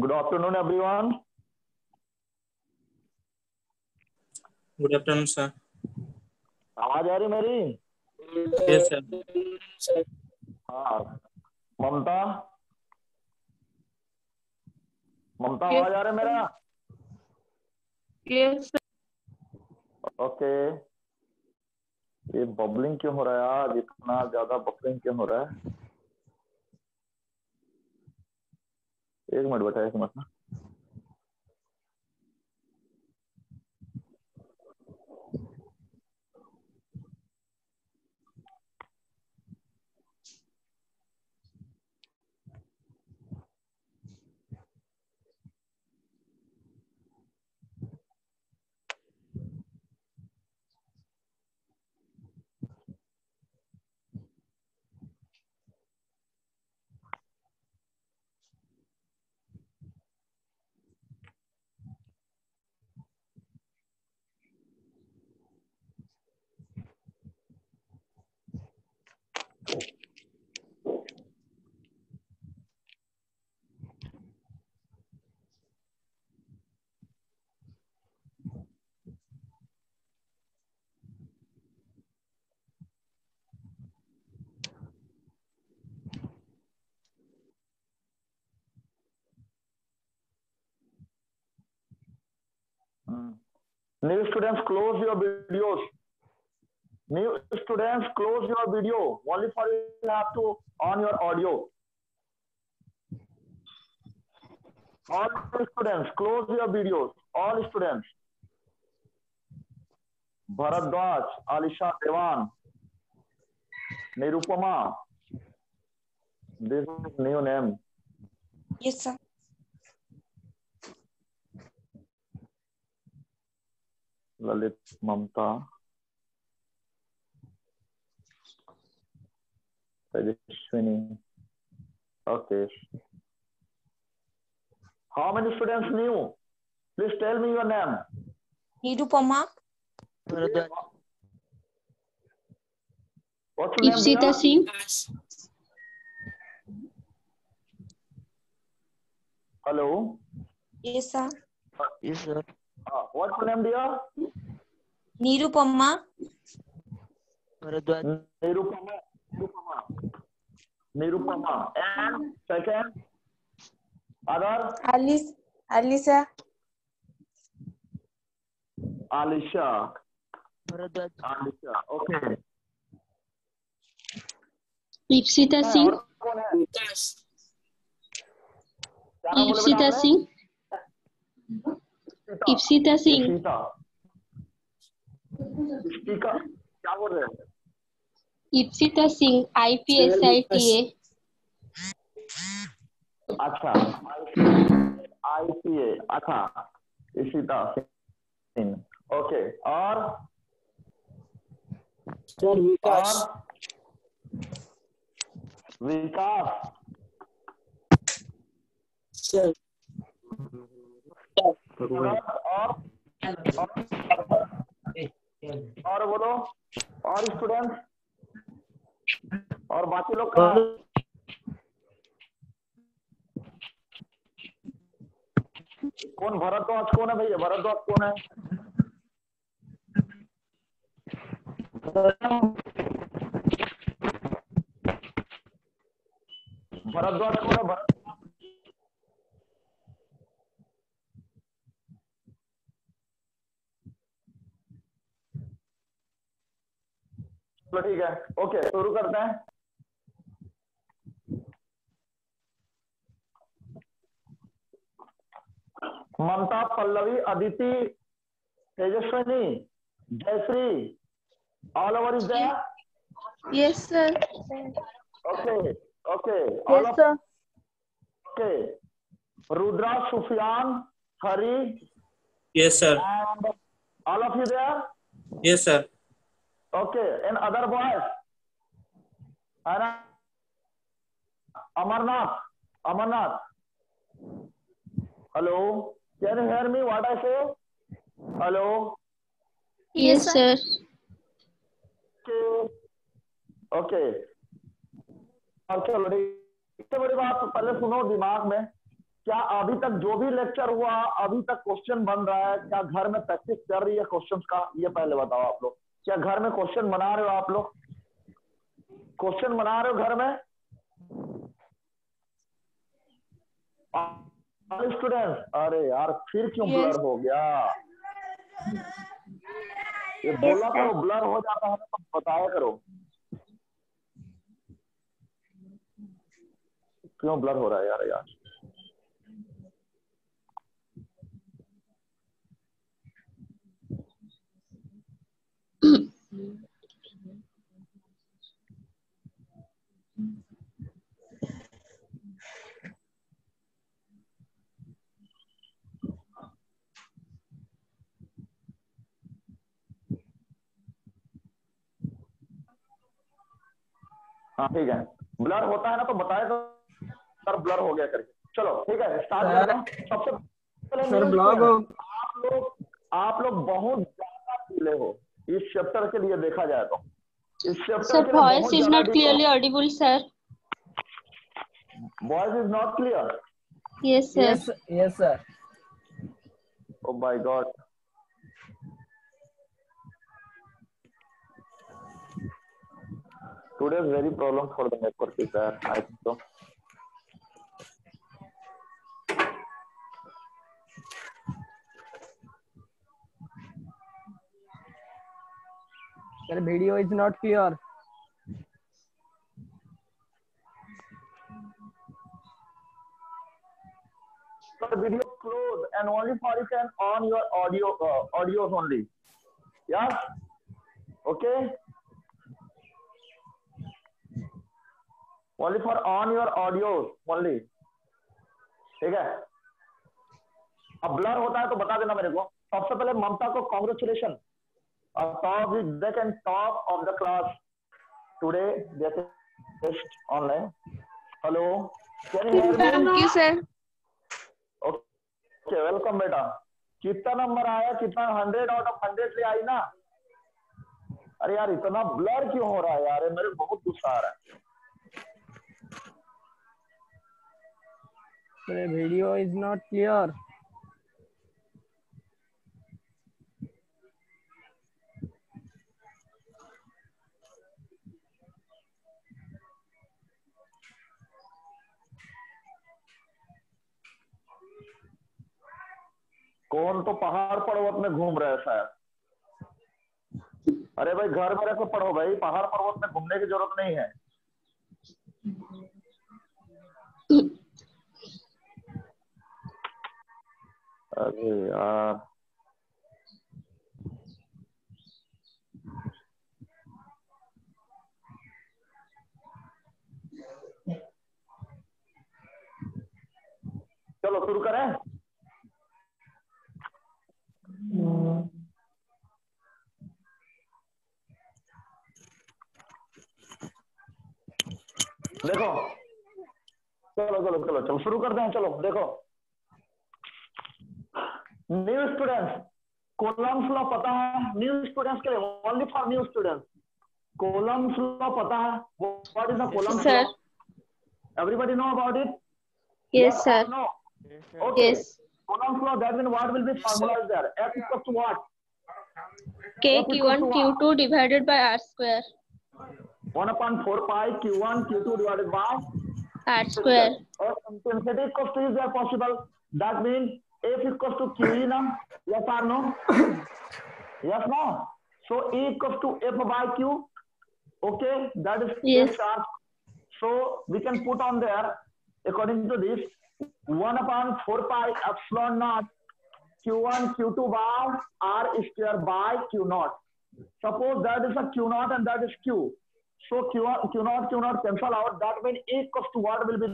Good afternoon, everyone. Good afternoon, sir. आवाज आ रही मेरी yes, sir. हाँ ममता ममता yes, आवाज आ रहा है मेरा yes, sir. ओके ये बबलिंग क्यों हो रहा है आज इतना ज्यादा बबलिंग क्यों हो रहा है एक मिनट एक मिनट समझना New students, close your videos. New students, close your video. Only for you have to on your audio. All students, close your videos. All students. Bharadwaj, Alisha Devan, Nirupama. This is new name. Yes, sir. Lalit Mamta. Tejashwini. Okay. How many students knew? Please tell me your name. Nirupama. What's your Ipsita name? Singh. Hello. Yes, sir. Yes, sir. Uh, what's your name, dear? Nirupamma. Bharadwaj. Nirupamma. Nirupamma. Nirupamma. And second? Other? Alice. Alisa. Alisha. Bharadwaj. Alisha. Okay. Ipsita Singh ipsita singh Ipsita Singh क्या बोल रहे हो Ipsita Singh IPS ITA अच्छा ICA अच्छा Ishita Singh okay और sir Vikas Vikas sir और बोलो और स्टूडेंट और बाकी लोग कौन भरद्वाज कौन है भैया भरद्वाज कौन है भरद्वाज कौन है भरत चलो तो ठीक है ओके शुरू करते हैं Mamta Pallavi Aditi Tejaswini Jayashree all over is yes sir okay okay yes sir okay Rudra Sufiyan Hari yes sir all of you there yes sir okay another boy है ना Amarnath Amarnath hello can hear me what I say hello yes sir okay okay चलो बड़ी बात तो पहले सुनो दिमाग में क्या अभी तक जो भी लेक्चर हुआ अभी तक क्वेश्चन बन रहा है क्या घर में प्रैक्टिस कर रही है क्वेश्चंस का ये पहले बताओ आप लोग क्या घर में क्वेश्चन बना रहे हो आप लोग क्वेश्चन बना रहे हो घर में स्टूडेंट अरे यार फिर क्यों ब्लर हो गया ये बोला करो तो ब्लर हो जाता है तो बताया करो क्यों ब्लर हो रहा है यार यार हाँ ठीक है ब्लर होता है ना तो बताए तो सर ब्लर हो गया करके चलो ठीक है स्टार्ट सबसे आप लोग आप लोग बहुत ज्यादा पीले हो इस चैप्टर के लिए देखा जाए तो इस chapter voice is not clearly audible sir voice is not clear yes sir yes sir oh my God today is very problem for the network sir I think so Your video is not clear. The video closed and only for you can on your audio uh, audios only. Yeah. Okay. Only for on your audios only. ठीक है अब blur होता है तो बता देना मेरे को सबसे पहले ममता को congratulation atop the back and top of the class. Today, they test online. Hello. Can you hear me? Thank you, sir. Okay, welcome, beta. कितना नंबर आया कितना हंड्रेड आउट ऑफ हंड्रेड ले आई ना अरे यार इतना ब्लर क्यों हो रहा है यार मेरे बहुत गुस्सा आ रहा है The video is not clear. कौन तो पहाड़ पर्वत में घूम रहे है शायद अरे भाई घर में रहकर पढ़ो भाई पहाड़ पर्वत में घूमने की जरूरत नहीं है अरे यार चलो शुरू करें देखो चलो चलो चलो चलो शुरू करते हैं चलो देखो न्यू स्टूडेंट्स कोलम्स लॉ पता है न्यू स्टूडेंट्स के लिए only for new students Coulomb's law पता है what is the Coulomb's law everybody know about it yes sir no yes Coulomb's law, that means what will be formulas there? F equals to what? K Q1 Q2 divided by R square. 1 upon 4 pi Q1 Q2 divided by R square. Or intensity equals to is there possible? That means F equals to QE now? Yes or no? yes, no? So E equals to F by Q. Okay, that is yes. star. So we can put on there according to this 1 upon 4 pi epsilon naught q1 q2 bar r square by q naught suppose that is a q naught and that is q so q, q naught q naught cancel out that means a equals to what will be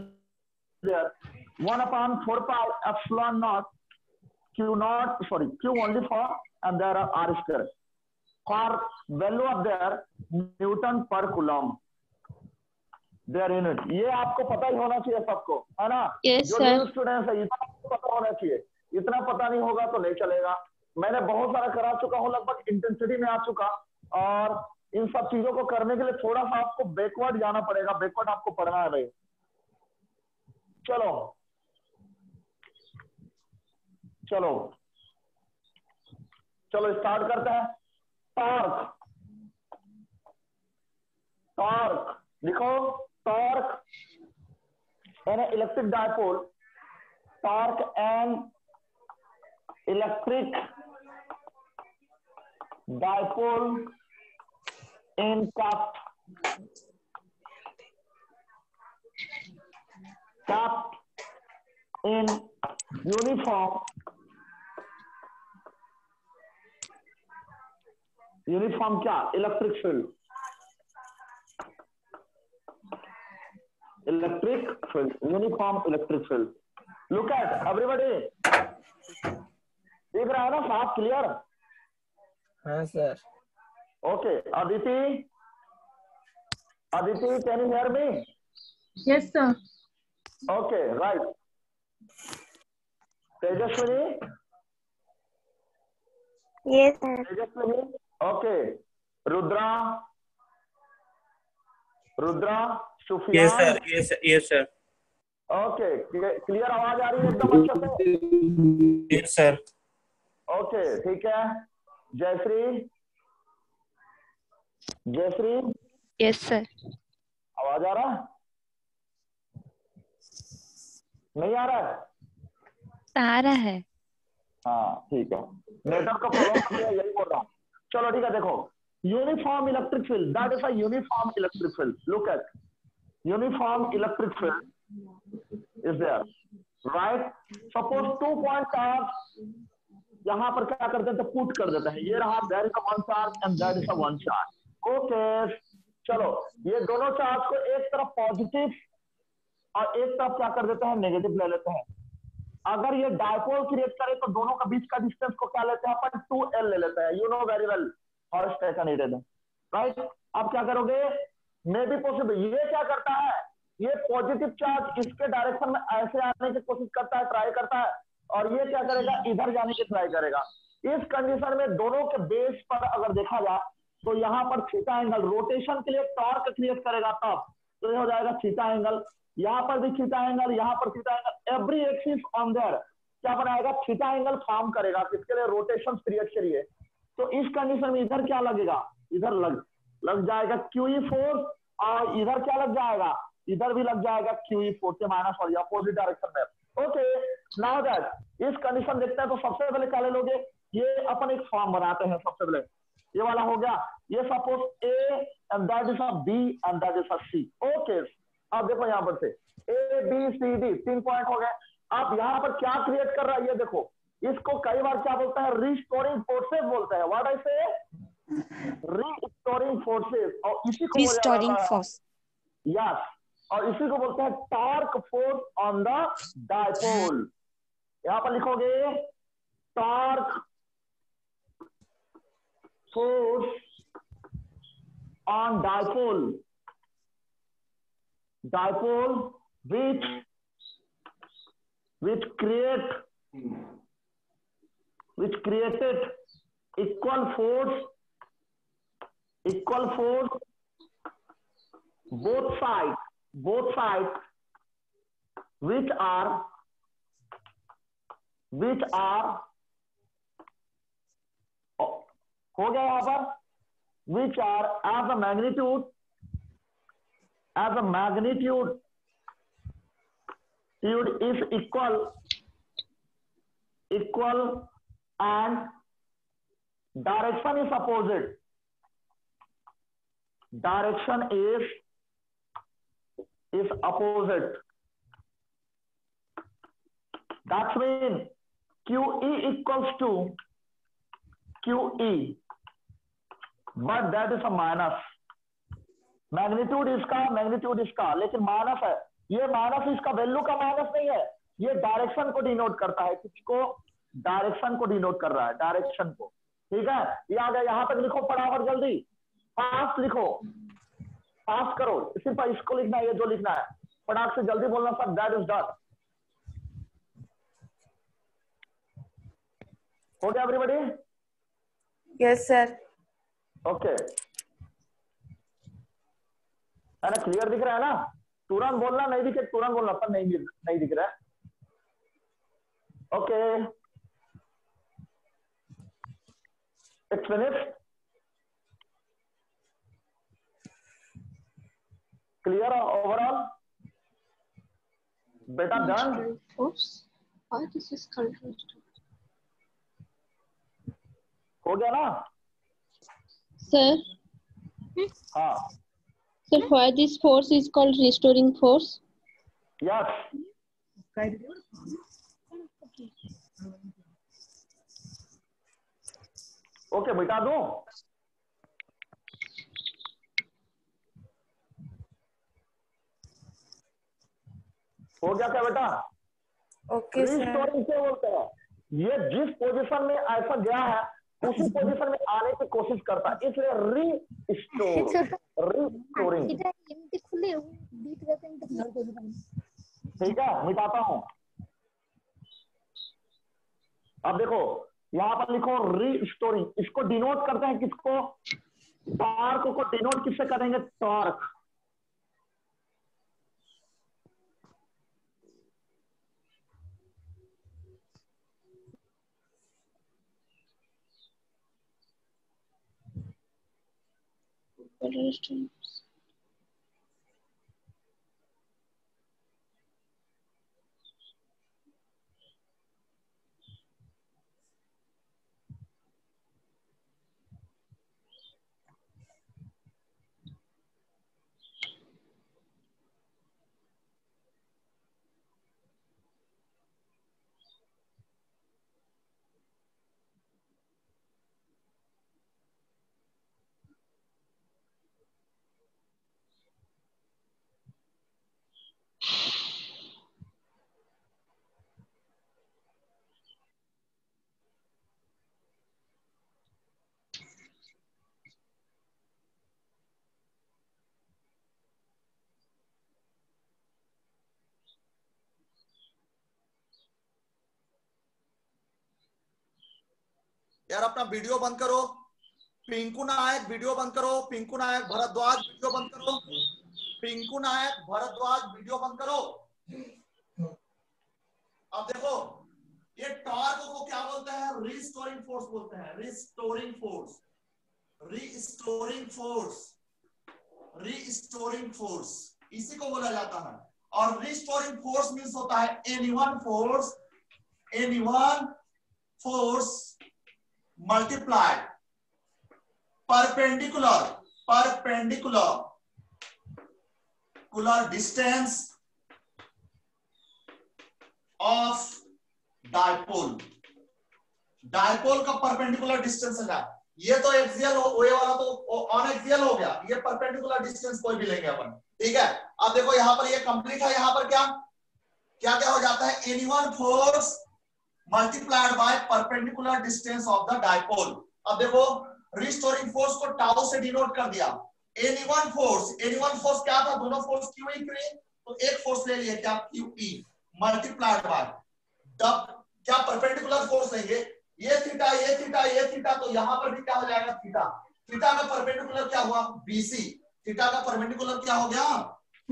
there 1 upon 4 pi epsilon naught q naught sorry q only for and there are r square for value of there, newton per coulomb their unit ये आपको पता ही होना चाहिए सबको है ना yes, जो न्यू स्टूडेंट्स है इतना पता होना चाहिए इतना पता नहीं होगा तो नहीं चलेगा मैंने बहुत सारा करा चुका हूँ लगभग इंटेंसिटी में आ चुका और इन सब चीजों को करने के लिए थोड़ा सा आपको बैकवर्ड जाना पड़ेगा बैकवर्ड आपको पढ़ना है भाई चलो चलो चलो स्टार्ट करते हैं टॉर्क टॉर्क लिखो टॉर्क यानी electric dipole torque and electric dipole in cup cup in uniform uniform क्या electric field electric field, uniform electric field. Look at everybody. देख रहा है ना साफ क्लियर हाँ sir okay Aditi Aditi can you hear me yes sir okay right Tejaswini yes sir Tejaswini okay Rudra Rudra okay clear आवाज आ रही है एकदम अच्छे से यस सर ओके ठीक है जयश्री जयश्री यस सर आवाज आ रहा नहीं आ रहा है आ रहा है हाँ ठीक है नेटवर्क का प्रॉब्लम यही बोल रहा हूँ चलो ठीक है देखो uniform electric field that is a uniform electric field look at uniform electric field is there right suppose two point charge यहाँ पर क्या कर देते पुट कर देते हैं ये रहा there is one charge and there is one charge okay चलो ये दोनों चार्ज को एक तरफ पॉजिटिव और एक तरफ क्या कर देते हैं नेगेटिव ले लेते हैं अगर ये डायपोल क्रिएट करे तो दोनों के बीच का डिस्टेंस को क्या लेते हैं अपन टू एल ले लेते हैं you know very well horse taken it right अब क्या करोगे मे बी पॉसिबल ये क्या करता है ये पॉजिटिव चार्ज इसके डायरेक्शन में ऐसे आने की कोशिश करता है ट्राई करता है और ये क्या करेगा इधर जाने की ट्राई करेगा इस कंडीशन में दोनों के बेस पर अगर देखा जाए तो यहाँ पर थीटा एंगल रोटेशन के लिए टॉर्क क्रिएट करेगा तब तो ये हो जाएगा थीटा एंगल यहाँ पर भी थीटा एंगल यहाँ पर theta angle every axis on there क्या बनाएगा थीटा एंगल फॉर्म करेगा किसके लिए रोटेशन क्रिएट करिए तो इस कंडीशन में इधर क्या लगेगा इधर लग लग जाएगा क्यू फोर्स e और इधर क्या लग जाएगा इधर भी लग जाएगा क्यू फोर e के माइनस और अपोजिट डायरेक्शन में okay now that is condition देखते हैं तो सबसे पहले क्या ले लोगे ये अपन एक फॉर्म बनाते हैं सबसे पहले ये वाला हो गया ये suppose A and that is a B and that is a C okay अब देखो यहां पर से ए बी सी डी तीन पॉइंट हो गए आप यहां पर क्या क्रिएट कर रहा है ये देखो इसको कई बार क्या बोलते हैं रिस्टोरिंग फोर्सेस बोलते हैं व्हाट आई से रीस्टोरिंग फोर्सेस और इसी को रिस्टोरिंग फोर्स यस और इसी को बोलते हैं torque force on the dipole यहां पर लिखोगे torque force on dipole dipole which which create which created equal force equal force both side both side which are which are हो गया यहां पर which are as a magnitude as a magnitude ट्यूड is equal equal and direction is opposite direction is is opposite that means qe equals to qe but that is a minus magnitude इसका magnitude इसका लेकिन minus है ये minus इसका value का minus नहीं है ये डायरेक्शन को डिनोट करता है किसको डायरेक्शन को डिनोट कर रहा है डायरेक्शन को ठीक है ये आ गया यहां तक लिखो फटाफट जल्दी पास लिखो पास करो सिर्फ इसको लिखना है ये जो लिखना है फटाक से जल्दी बोलना सर दैट इज डन हो गया बडी यस सर ओके है ना क्लियर दिख रहा है ना तुरंत बोलना नहीं दिखे तो तुरंत बोलना पर नहीं नहीं दिख रहा है okay it's Clear overall? Better done? Oops. Why this is confused? हो गया ना सर हाँ sir why this force is called restoring force yes okay मिटा do. हो गया क्या बेटा ओके रिस्टोरिंग बोलते हैं ये जिस पोजीशन में ऐसा गया है उसी पोजीशन में आने की कोशिश करता है इसलिए रीस्टोर हाँ, तो तो रीस्टोरिंग ठीक है मिटाता हूं अब देखो यहां पर लिखो री स्टोरिंग इसको डिनोट करते हैं किसको टॉर्क को डिनोट किससे करेंगे टॉर्क Interesting यार अपना वीडियो बंद करो पिंकू नायक वीडियो बंद करो पिंकू नायक भरद्वाज वीडियो बंद करो पिंकू नायक भरद्वाज वीडियो बंद करो अब देखो ये टॉर्क को क्या बोलते हैं रिस्टोरिंग फोर्स बोलते हैं restoring force restoring force restoring force इसी को बोला जाता है और रिस्टोरिंग फोर्स मीन्स होता है any one force any one force multiply perpendicular perpendicular perpendicular distance of dipole dipole का परपेंडिकुलर डिस्टेंस है ये तो एक्सियल हो ये वाला तो ऑन एक्सियल हो गया ये परपेंडिकुलर डिस्टेंस कोई भी लेंगे अपन ठीक है अब देखो यहां पर ये कंप्लीट है यहां पर क्या क्या क्या हो जाता है any one force multiplied by perpendicular distance of the dipole अब देखो रिस्टोरिंग फोर्स को टाउ से डिनोट कर दिया any one force any one force क्या था दोनों फोर्स क्यू ई क्यू तो एक फोर्स ले लिए क्या Q E multiplied by the क्या परपेंडिकुलर फोर्स लेंगे ये थीटा ये थीटा ये थीटा तो यहां पर भी क्या हो जाएगा थीटा थीटा का परपेंडिकुलर क्या हुआ बीसी थीटा का परपेंडिकुलर क्या हो गया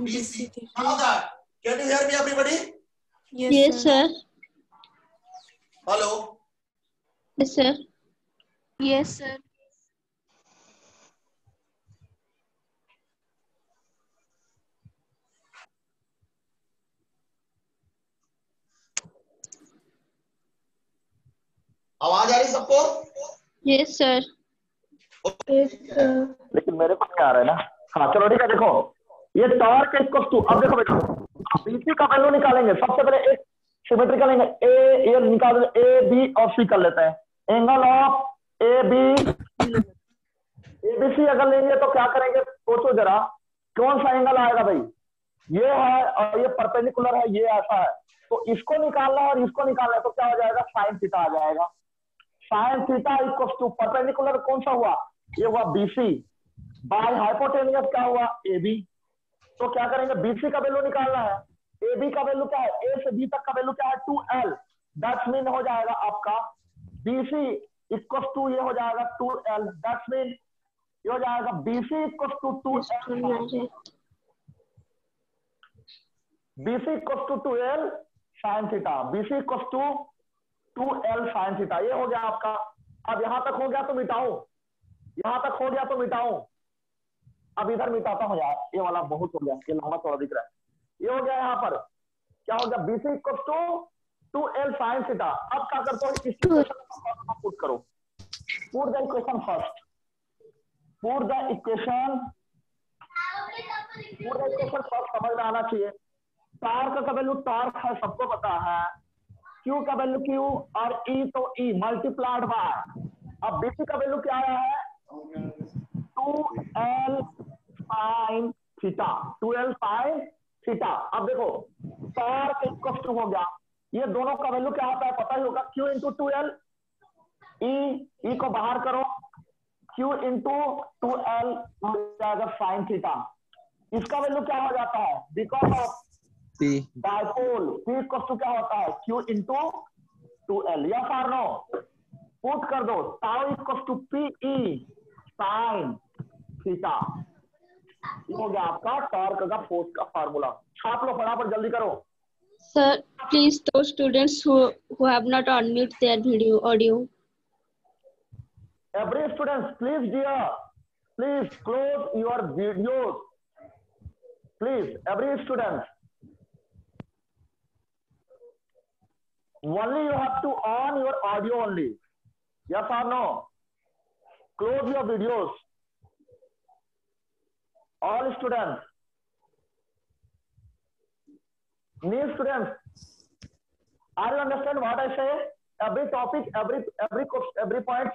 BC now that can you hear me everybody yes sir hello sir yes sir आवाज आ रही सबको यस सर लेकिन मेरे को नहीं आ रहा है ना हाँ चलो ठीक है देखो ये तार के अब देखो बेटा बीसी का वैल्यू निकालेंगे सबसे पहले एक सिमेट्रिकल एंगल ए ये निकाल ए बी और सी कर लेते हैं angle of A B A B C अगर लेंगे तो क्या करेंगे सोचो जरा कौन सा एंगल आएगा भाई ये है और ये परपेंडिकुलर है ये ऐसा है तो इसको निकालना है और इसको निकालना है तो क्या हो जाएगा साइन थीटा आ जाएगा sine theta equal to perpendicular कौन सा हुआ ये हुआ बीसी बाय हाइपोटेनियस क्या हुआ ए बी तो क्या करेंगे बीसी का वैल्यू निकालना है ए बी का वैल्यू क्या है ए से बी तक का वैल्यू क्या है टू एल दस मीन हो जाएगा आपका बी सी इक्व टू ये हो जाएगा टू एल दस मीन ये हो जाएगा B C equal to two L B C equal to two L sine theta B C equal to two L sine theta ये हो गया आपका अब यहां तक हो गया तो मिटाऊ यहां तक हो गया तो मिटाऊ अब इधर मिटाता हूं यार ये वाला बहुत हो गया ये लंबा थोड़ा दिख रहा है ये हो गया यहाँ पर क्या हो गया BC equal to two L sine theta अब क्या करते हो इस इक्वेशन पुट करो put the equation first put the equation put the equation first समझ में आना चाहिए टार्क का वैल्यू टार्क है सबको पता है क्यू का वैल्यू क्यू और ई e तो ई मल्टीप्लाइड बाय अब बीसी का वैल्यू क्या आया है two L sine theta two L sine theta अब देखो पर इक्व टू हो गया ये दोनों का वैल्यू क्या होता है पता ही होगा Q into two L E e, e को बाहर करो क्यू इंटू टू एल हो जाएगा साइन थीटा इसका वैल्यू क्या हो जाता है because of dipole P equal to क्या होता है क्यू इंटू टू एल या आर नो पुट कर दो tau equal to P E sine theta हो गया आपका टॉर्क का फोर्स का फॉर्मूला छाप पढ़ा पर जल्दी करो सर प्लीज दो students who have not unmute their video audio every students please dear please close your videos please every students only you have to on your audio only yes or no close your videos all students new students are you understand what i say every topic every every course every point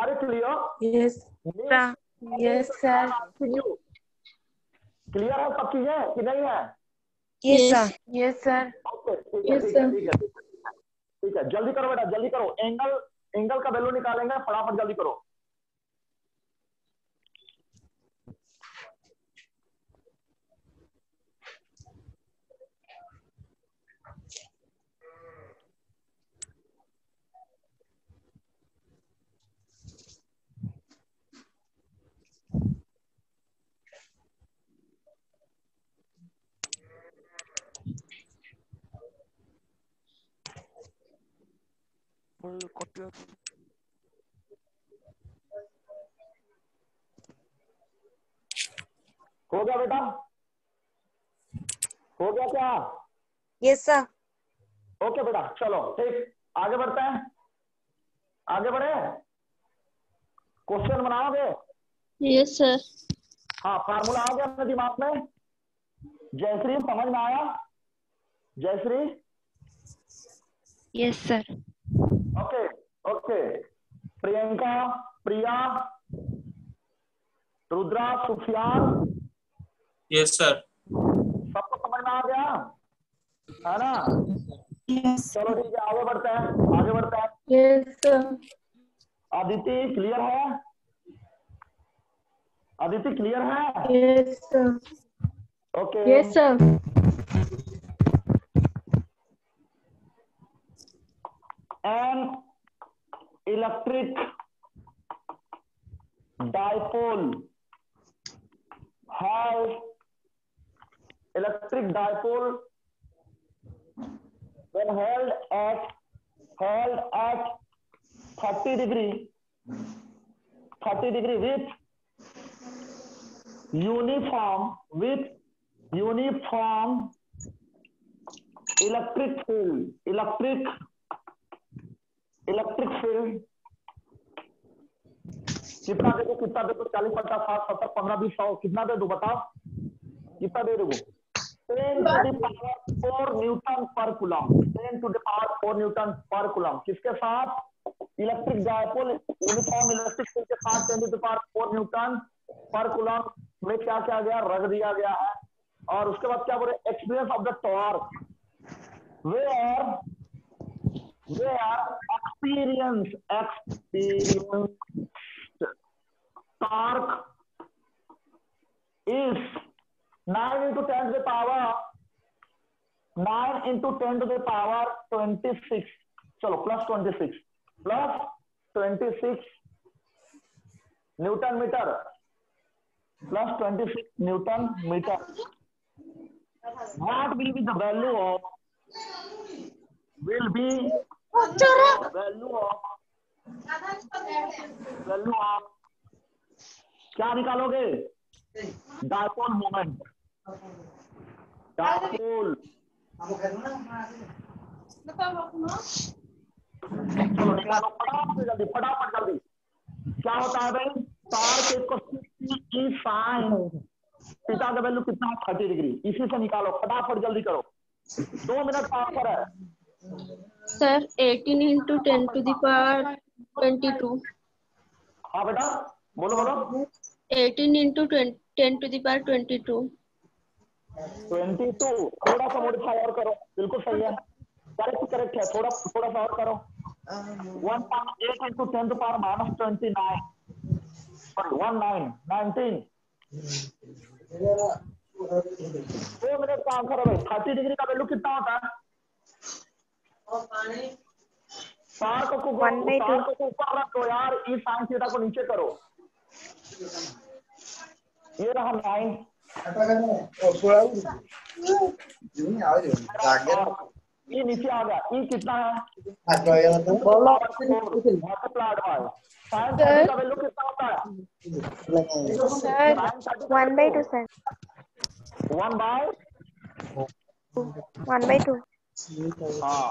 are you clear yes sir yes sir can you clear है pakki hai ki nahi hai yes sir yes sir yes sir ठीक है जल्दी करो बेटा जल्दी करो angle angle का value निकालेंगे फटाफट जल्दी करो हो गया बेटा हो गया क्या यस सर ओके बेटा चलो ठीक आगे बढ़ते हैं आगे बढ़े क्वेश्चन बनाओगे यस सर हाँ फार्मूला आ गया अपने दिमाग में जयश्री समझ में आया Jayashri yes sir okay okay Priyanka Priya Rudra Sufiyan yes sir सबको समझ में आ गया है ना चलो ठीक है आगे बढ़ते हैं आगे बढ़ते हैं yes, आदित्य क्लियर है आदित्य क्लियर है yes okay yes sir and electric hmm. dipole has electric dipole when held at 30 degree with uniform electric field, electric electric field कितना दे दो कितना दे दो चालीस पचास साठ सत्तर पंद्रह बीस सौ कितना दे दो बताओ कितना दे दो ten to power four newton per coulomb ten to power four newton per coulomb किसके साथ electric dipole uniform electric field के साथ ten to power four newton per coulomb में क्या क्या गया रख दिया गया है और उसके बाद क्या बोले experience of the torque we are we are experienced torque is 9 into 10 to the power 26. Chalo, plus 26 Newton meter. Plus 26 Newton meter. What will be the value of? Will be क्या निकालोगे डायपोल मोमेंट डायपोल फटाफट जल्दी फटाफट जल्दी क्या होता है भाई तार के साइन का वैल्यू कितना थर्टी डिग्री इसी से निकालो फटाफट जल्दी करो दो मिनट पास पर है sir 18 into ten to the power twenty two हाँ बेटा बोलो बोलो 18 into ten to the power twenty two twenty two थोड़ा सा मॉडिफाई और करो बिल्कुल सही है करेक्ट करेक्ट है थोड़ा थोड़ा सा और करो one eight into ten to power minus twenty nine sorry one nine nineteen दो मिनट का आंसर है भाई थर्टी डिग्री का वैल्यू कितना होता है सात को सात को ऊपर रखो तो यार ई साइन थीटा को नीचे करो ये रहा नाइन ये नीचे आ गया ई कितना है बोलो प्लाट वाला साइन थीटा का वैल्यू कितना होता है sir 1 by 2 sir 1 by 1 by 2 हां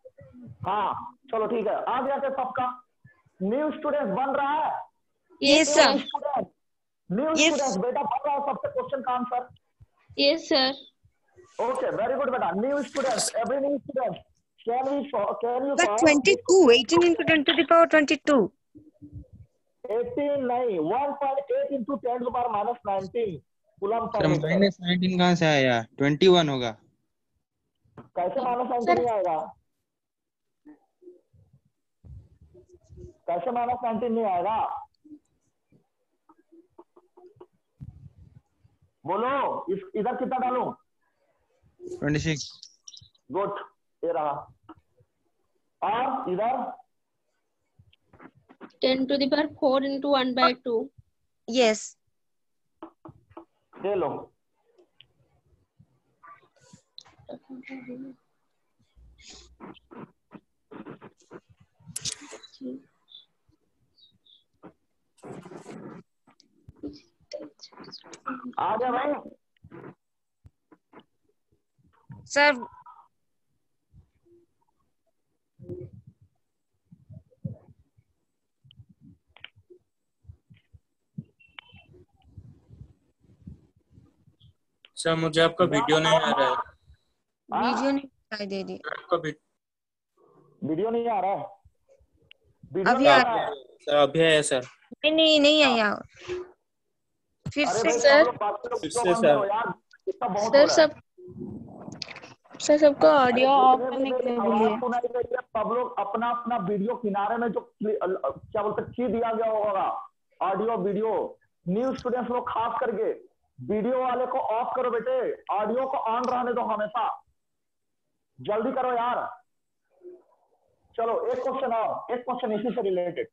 हाँ चलो ठीक है आ गया सर सबका न्यू स्टूडेंट बन रहा है न्यू स्टूडेंट बेटा बन रहा है सबसे क्वेश्चन का answer yes sir okay very good बेटा new student every new student can you can you twenty two eighteen into twenty to the power नहीं 1.8 10 19 कूलम 19 से आया 21 होगा कैसे माइनस नाइनटीन आएगा कैसे माइनस नाइनटीन नहीं आएगा बोलो इस इधर कितना डालू ट्वेंटी सिक्स गुड ये रहा और इधर ten to the power four into one by two yes ले लो Thank you. आ गया भाई सर सर मुझे आपका वीडियो नहीं आ रहा है हाँ? वीडियो नहीं दिखाई दे रही आपका वीडियो नहीं आ रहा है अभी आ रहा है सर अभी है सर नहीं नहीं नहीं आया फिर से सर सर सर सब सर सबको ऑडियो ऑफ करने के लिए बोलिए सब लोग अपना अपना वीडियो किनारे में जो क्या बोलते की दिया गया होगा ऑडियो वीडियो न्यू स्टूडेंट्स लोग खास करके वीडियो वाले को ऑफ करो बेटे ऑडियो को ऑन रहने दो हमेशा जल्दी करो यार चलो एक क्वेश्चन और एक क्वेश्चन इसी से रिलेटेड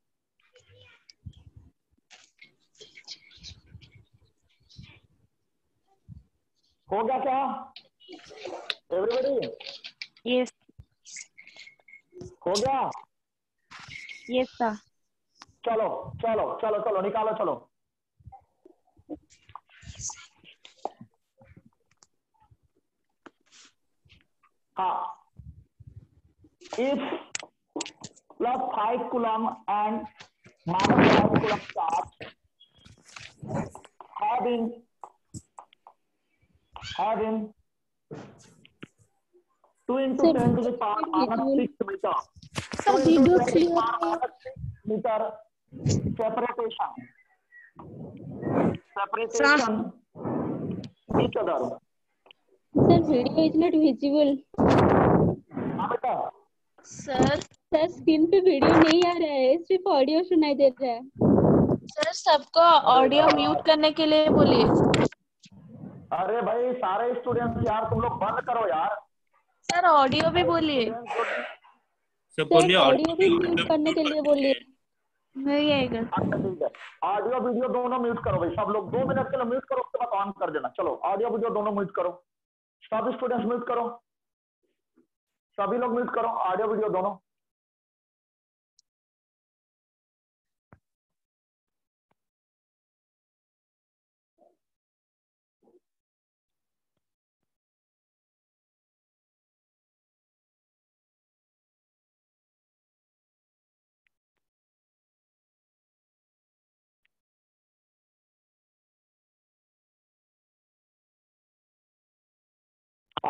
हो गया क्या एवरीबडी यस हो गया यस सर चलो चलो चलो चलो निकालो चलो हाँ if plus five coulomb and minus five coulomb charge having add in 2 into 10 to the power minus 6 meter. Sir, did you clear meter separation? Separation each other. Sir, video is not visible. हाँ बेटा. Sir sir screen पे video नहीं आ रहा है सिर्फ audio सुनाई दे रहा है सर सबको ऑडियो म्यूट करने के लिए बोलिए अरे भाई सारे स्टूडेंट्स यार तुम लोग बंद करो यार सर ऑडियो भी बोलिए ऑडियो भी म्यूट करने के लिए बोलिए नहीं आएगा ऑडियो वीडियो दोनों म्यूट करो भाई सब लोग दो मिनट के लिए म्यूट करो उसके बाद ऑन कर देना चलो ऑडियो वीडियो दोनों म्यूट करो सब स्टूडेंट्स म्यूट करो सभी लोग म्यूट करो ऑडियो वीडियो दोनों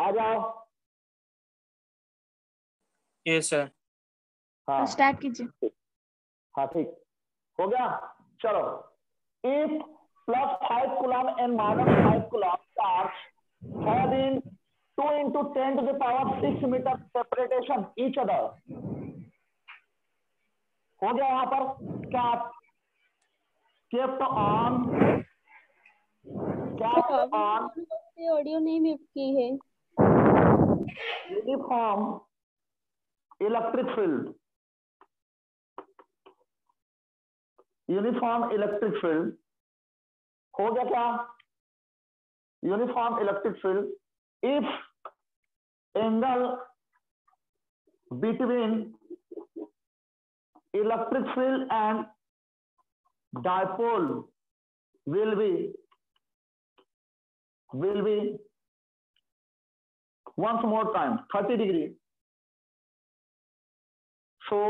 आ जाओ ये सर हाँ स्टार्ट कीजिए हाँ ठीक हो गया चलो if plus five coulomb and minus five coulomb charge had in two into ten to the power six metre separation each other हो गया यहाँ पर क्या केप्ट ऑन क्या ऑन ऑडियो नहीं म्यूट की है uniform electric field uniform electric field हो गया क्या uniform electric field if angle between electric field and dipole will be will be once more time 30 degree so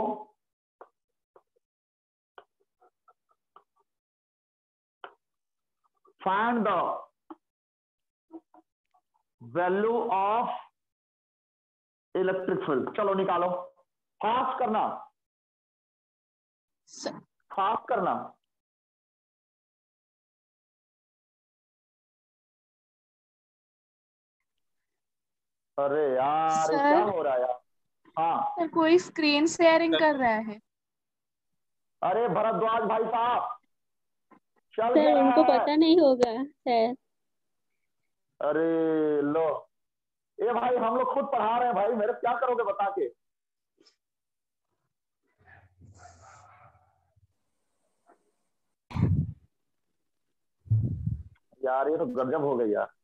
find the value of electric field चलो निकालो fast करना fast करना अरे यार क्या हो रहा है यार हाँ कोई स्क्रीन शेयरिंग कर रहा है अरे भरद्वाज भाई साहब चल सर उनको पता नहीं होगा सर अरे लो ये भाई हम लोग खुद पढ़ा रहे हैं भाई मेरे क्या करोगे बता के यार ये तो गजब हो गई यार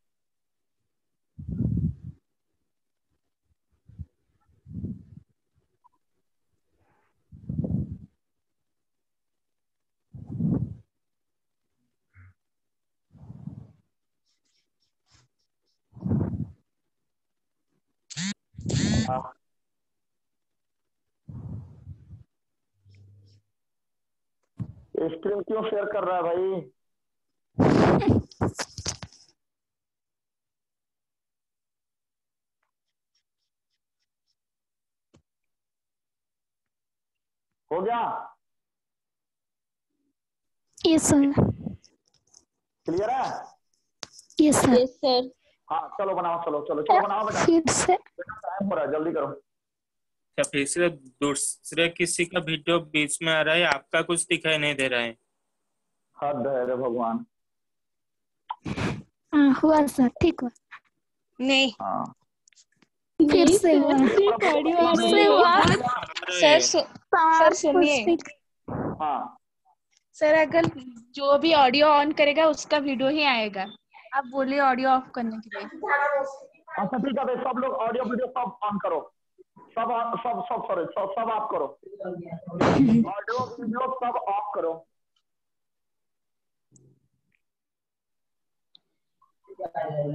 स्क्रीन क्यों शेयर कर रहा है भाई हो गया यस सर क्लियर है यस सर यस सर हाँ चलो बनाओ चलो चलो चलो बनाओ टाइम हो रहा है जल्दी करो क्या अच्छा, फिर से दूसरे किसी का वीडियो बीच में आ रहा है आपका कुछ दिखाई नहीं दे रहा है हद है रे भगवान हाँ हुआ सर ठीक हुआ नहीं हाँ फिर से सर सर हाँ, सुनिए हाँ सर अगर जो भी ऑडियो ऑन करेगा उसका वीडियो ही आएगा आप बोलिए ऑडियो ऑफ करने के लिए अच्छा ठीक है सब लोग ऑडियो वीडियो सब ऑन करो सब सब सब सॉरी सब सब ऑफ करो ऑडियो वीडियो सब ऑफ करो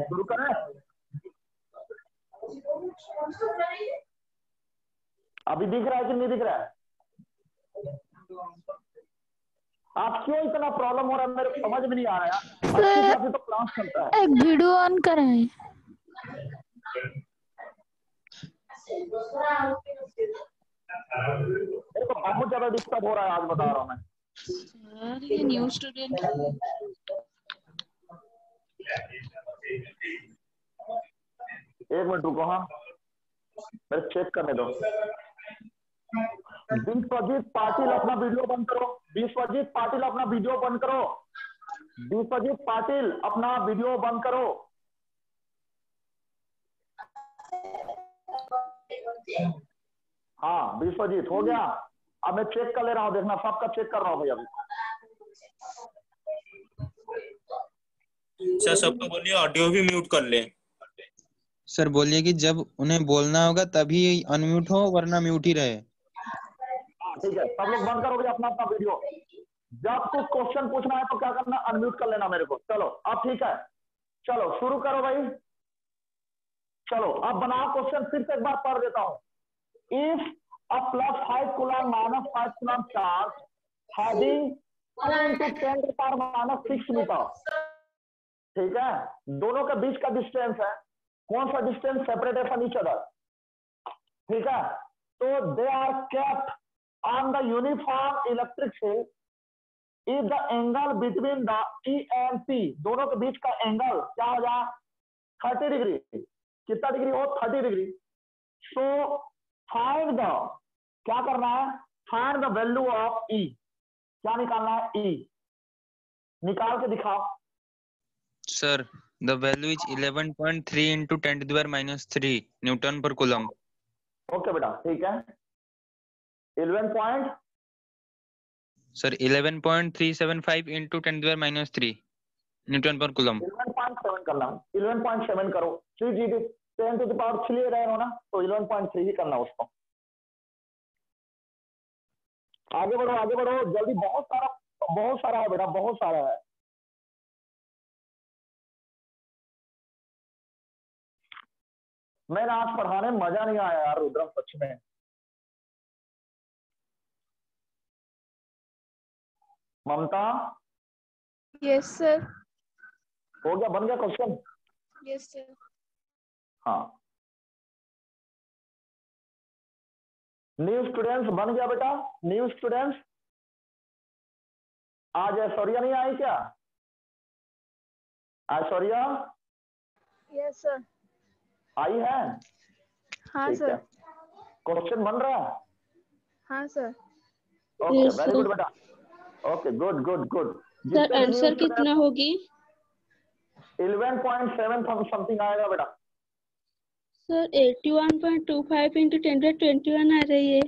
शुरू करें अभी दिख रहा है कि नहीं दिख रहा है आप क्यों इतना प्रॉब्लम हो रहा है मेरे समझ में नहीं आ रहा है तो क्लास चलता है एक वीडियो ऑन कराएं मेरे को बहुत ज्यादा डिस्टर्ब हो रहा है आज बता रहा हूँ मैं सर ये न्यू स्टूडेंट एक मिनट रुको हाँ मेरे चेक करने दो विश्वजीत पाटिल अपना वीडियो बंद करो विश्वजीत पाटिल अपना वीडियो बंद करो विश्वजीत पाटिल अपना वीडियो बंद करो हाँ विश्वजीत हो गया अब मैं चेक कर ले रहा हूँ देखना सबका चेक कर रहा हूँ भैया सर सबको बोलिए ऑडियो भी म्यूट कर ले सर बोलिए कि जब उन्हें बोलना होगा तभी अनम्यूट हो वरना म्यूट ही रहे ठीक है सब लोग बंद करोगे अपना अपना वीडियो जब कुछ क्वेश्चन पूछना है तो क्या करना अनम्यूट कर लेना मेरे को चलो अब ठीक है चलो शुरू करो भाई चलो अब बनाओ क्वेश्चन फिर से एक बार पढ़ देता हूं if a plus five coulomb minus five coulomb charge having minus six metre ठीक है दोनों के बीच का डिस्टेंस है कौन सा डिस्टेंस सेपरेट है फ्रॉम ईच अदर ठीक है तो they are kept on the uniform electric field if the angle between the E and P दोनों के बीच का एंगल क्या हो जाए थर्टी डिग्री कितना डिग्री हो thirty degree so find the क्या करना है find the value of E क्या निकालना है E निकाल के दिखाओ sir the value is 11.3 into 10 to the power minus 3 newton per coulomb okay beta theek hai eleven point sir eleven point three seven five into ten power minus three newton per coulomb eleven point seven कर करना eleven point seven करो three G B ten to the power three रहे हो ना तो eleven point three ही करना उसको आगे बढ़ो आगे बढ़ो जल्दी बहुत सारा बहुत सारा है बेटा बहुत सारा है मैं आज पढ़ाने मजा नहीं आया यार रुद्रम पक्ष में ममता यस सर हो गया बन गया क्वेश्चन यस सर हाँ न्यू स्टूडेंट्स बन गया बेटा न्यू स्टूडेंट्स आज ऐश्वर्या नहीं आई क्या ऐश्वर्या यस सर आई है हाँ सर क्वेश्चन बन रहा है हाँ सर ओके वेरी गुड बेटा okay good good good sir answer कितना होगी 11.7 समथिंग आएगा बेटा सर 81.25 इनटू 10 21 आ रही है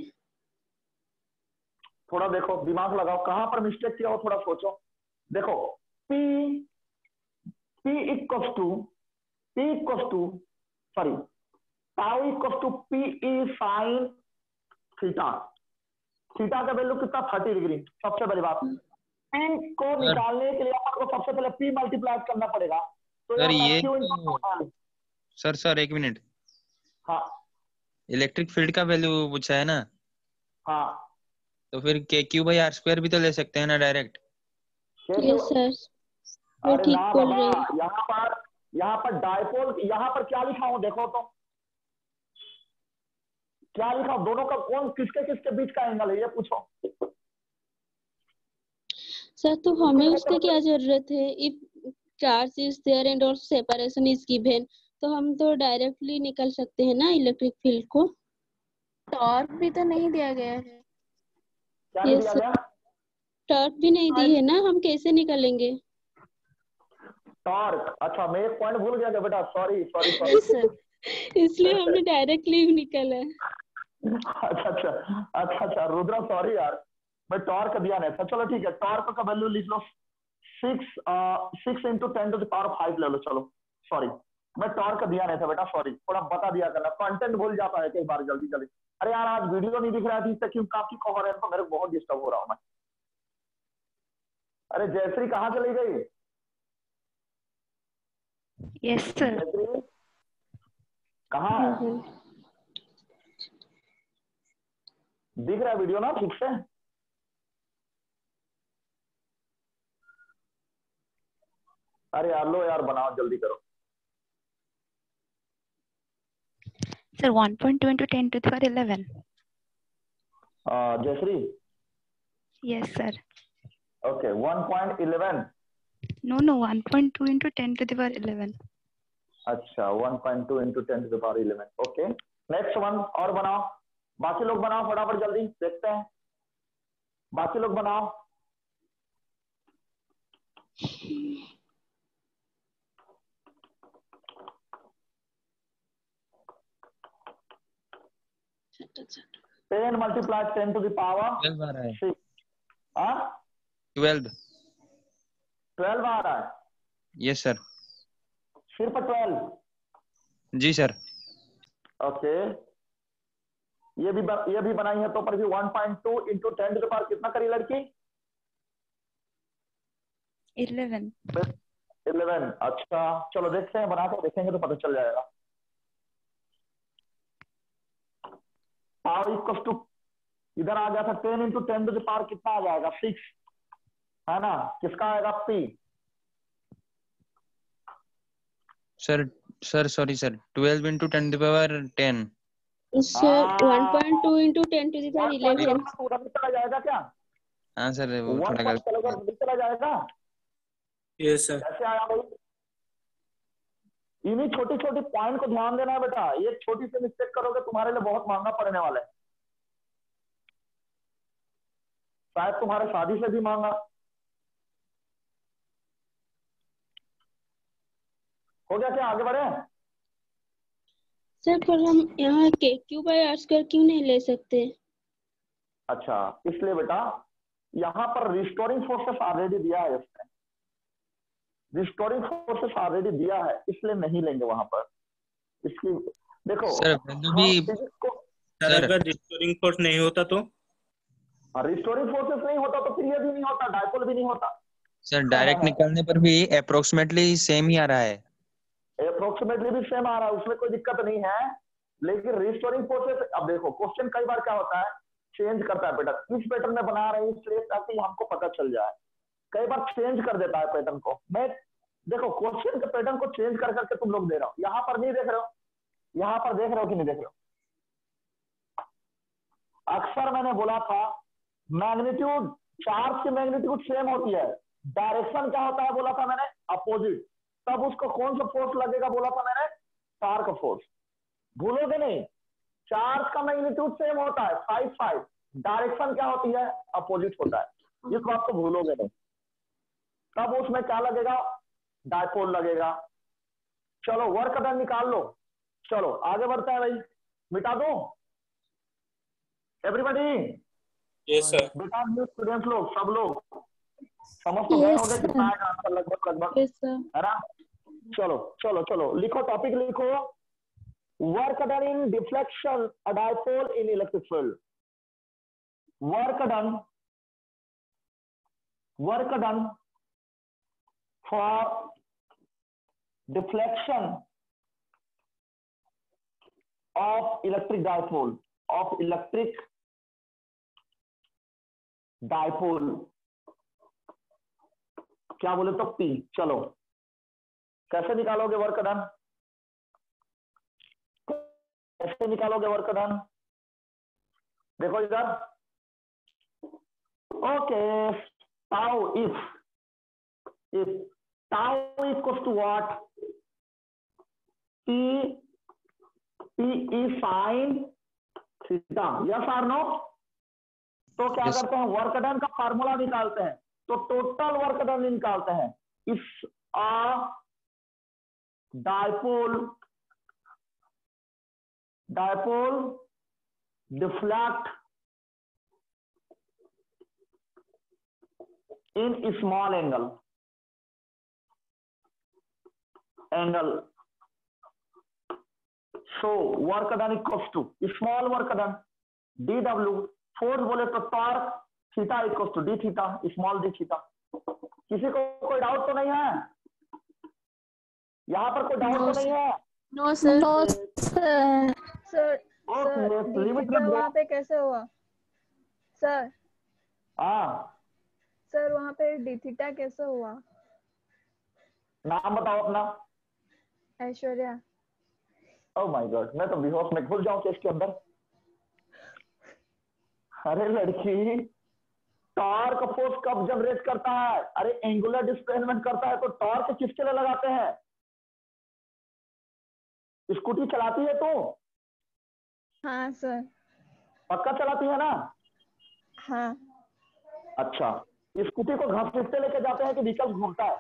थोड़ा देखो दिमाग लगाओ कहां पर मिस्टेक किया हो थोड़ा सोचो देखो P P equal to P equal to sorry पाओ equal to pe sine theta theta का वैल्यू कितना थर्टी डिग्री सबसे बड़ी बात एन को निकालने के लिए आपको सबसे पहले पी मल्टीप्लाई करना पड़ेगा तो सर ये सर सर एक मिनट हाँ इलेक्ट्रिक फील्ड का वैल्यू पूछा है ना हाँ तो फिर k q by r square भी तो ले सकते हैं ना डायरेक्ट यस सर ठीक बोल रहे यहाँ पर यहाँ पर डायपोल यहाँ पर क्या लिखा हूँ देखो तो क्या लिखा दोनों का कौन किसके किसके बीच का एंगल है ये पूछो सर तो हमें उसकी क्या जरूरत है if charge is there and also separation is given तो हम तो डायरेक्टली निकल सकते हैं ना इलेक्ट्रिक फील्ड को टॉर्क भी तो नहीं दिया गया है क्या दिया गया टॉर्क भी नहीं दी है ना हम कैसे निकलेंगे टॉर्क अच्छा मैं एक पॉइंट भूल गया था बेटा सॉरी सॉरी सॉरी इसलिए हमने डायरेक्टली निकला है अच्छा अच्छा अच्छा अच्छा रुद्रा सॉरी यार बट टॉर्क दिया नहीं था चलो ठीक है टॉर्क का वैल्यू लिख लो six six into ten to power five ले लो चलो सॉरी मैं टॉर्क दिया नहीं था बेटा सॉरी थोड़ा बता दिया करना कंटेंट भूल जाता है कई बार जल्दी जल्दी अरे यार आज वीडियो नहीं दिख रहा थी क्यों काफी कह रहे तो मेरे बहुत डिस्टर्ब हो रहा हूँ मैं अरे जयश्री कहा चली गई यस सर कहाँ हम्म, हम्म। दिख रहा है वीडियो ना ठीक से अरे यार लो यार बनाओ जल्दी करो sir 1.2 point two to four eleven Jayashri yes sir okay 1.11 point eleven no no one point two into ten to the power eleven अच्छा 1.2 point two into ten to the power eleven okay next one और बनाओ बाकी लोग बनाओ फटाफट जल्दी देखते हैं बाकी लोग बनाओ ten multiply ten to power twelve twelve आ रहा है यस सर सिर्फ ट्वेल्व जी सर ओके okay. ये भी ये भी बनाई है तो पर भी 1.2 point two into ten to power कितना करी लड़की इलेवन इलेवन अच्छा चलो देखते हैं बना कर देखेंगे तो पता चल जाएगा पावर इक्व टू इधर आ गया था ten into ten to power कितना आ जाएगा सिक्स है ना किसका आएगा P sir sir sorry sir twelve into ten power ten one point two into ten to the power eleven पूरा चला जाएगा क्या हाँ सर वो थोड़ा गलत चला जाएगा यस सर कैसे आया भाई इन्हीं छोटी छोटी पॉइंट को ध्यान देना है बेटा ये छोटी सी मिस्टेक करोगे तुम्हारे लिए बहुत महंगा पड़ने वाला है शायद तुम्हारे शादी से भी मांगा हो गया क्या आगे बढ़े सर पर हम यहाँ k q by r square क्यों नहीं ले सकते अच्छा इसलिए बेटा यहाँ पर रिस्टोरिंग फोर्सेस ऑलरेडी दिया है इसने रिस्टोरिंग फोर्सेस ऑलरेडी दिया है इसलिए नहीं लेंगे वहां पर इसकी देखो सर हाँ, अगर रिस्टोरिंग फोर्स नहीं होता तो रिस्टोरिंग हाँ, फोर्सेस नहीं होता तो फिर ये भी नहीं होता डायपोल भी नहीं होता सर डायरेक्ट हाँ। निकालने पर भी अप्रोक्सीमेटली सेम ही आ रहा है अप्रोक्सीमेटली भी सेम आ रहा है उसमें कोई दिक्कत नहीं है लेकिन रिस्टोरिंग प्रोसेस अब देखो क्वेश्चन कई बार क्या होता है चेंज करता है पैटर्न इस पैटर्न में बना रहे इसलिए ताकि हमको पता चल जाए कई बार चेंज कर देता है पैटर्न को मैं देखो क्वेश्चन के पैटर्न को चेंज कर करके तुम लोग दे रहे हो यहां पर नहीं देख रहे हो यहाँ पर देख रहे हो कि नहीं देख रहे हो अक्सर मैंने बोला था मैग्नीट्यूड चार्ज की मैग्नीट्यूड सेम होती है डायरेक्शन क्या होता है बोला था मैंने अपोजिट तब उसको कौन सा फोर्स लगेगा बोला था मैंने चार का फोर्स भूलोगे नहीं चार्ज का मैग्नीट्यूड सेम होता है फाइव फाइव डायरेक्शन क्या होती है अपोजिट होता है इस बात को भूलोगे नहीं तब उसमें क्या लगेगा डायपोल लगेगा चलो वर्क डन निकाल लो चलो आगे बढ़ते हैं भाई मिटा दो एवरीबडी सर बेटा स्टूडेंट्स लोग सब लोग समझ तो गए होंगे कितना आएगा आपका लगभग लगभग है ना चलो चलो चलो लिखो टॉपिक लिखो work done in deflection a in electric field work done work done for deflection of electric dipole of electric dipole क्या बोले तो पी चलो कैसे निकालोगे वर्क डन कैसे निकालोगे वर्क डन देखो इधर okay tau if if tau equals to what P P E sine theta yes or no तो क्या yes. करते हैं वर्क डन का फार्मूला निकालते हैं तो टोटल वर्क डन निकालते हैं if a dipole dipole deflect in small angle angle work done done to small work done D W force बोले तो torque theta equal to D theta small D theta किसी को कोई doubt तो नहीं है यहाँ पर कोई डाउट तो नहीं है no sir no sir limit वहाँ पे कैसे हुआ सर हाँ सर वहाँ पे डी थीटा कैसे हुआ नाम बताओ अपना ऐश्वर्या ओह माय गॉड मैं तो बेहोश में घुल जाऊँ जाऊं के अंदर अरे लड़की टॉर्क फोर्स कब जनरेट करता है अरे एंगुलर डिस्प्लेसमेंट करता है तो टॉर्क किसके लिए लगाते हैं स्कूटी चलाती है तू हाँ सर पक्का चलाती है ना हाँ अच्छा स्कूटी को घसीटते लेके जाते हैं कि व्हीकल घूमता है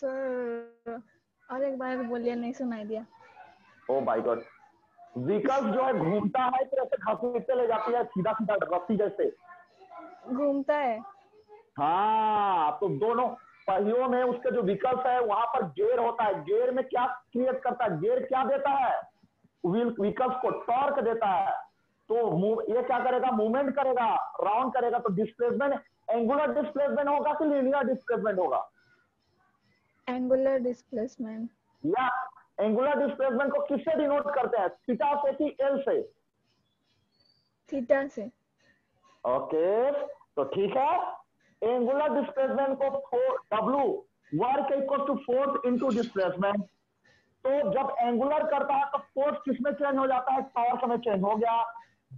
सर और एक बार बोलिए नहीं सुनाई दिया ओ माय गॉड विकास जो है घूमता है फिर ऐसे घसीटते चले जाती है सीधा सीधा रस्सी जैसे घूमता है हाँ तो दोनों पहियों में उसका जो विकल्प है वहां पर गेयर होता है गेयर में क्या क्रिएट करता है गेयर क्या देता है विकल्प को टॉर्क देता है तो ये क्या करेगा मूवमेंट करेगा राउंड करेगा तो डिस्प्लेसमेंट एंगुलर डिस्प्लेसमेंट होगा कि लीनियर डिस्प्लेसमेंट होगा एंगुलर डिस्प्लेसमेंट या एंगुलर डिस्प्लेसमेंट को किससे डिनोट करते हैं थीटा से कि एल से थीटा से ओके तो ठीक है एंगुलर डिस्प्लेसमेंट को for W work equal to force into displacement तो जब एंगुलर करता है तो फोर्स किसमें चेंज हो जाता है टॉर्क में चेंज हो गया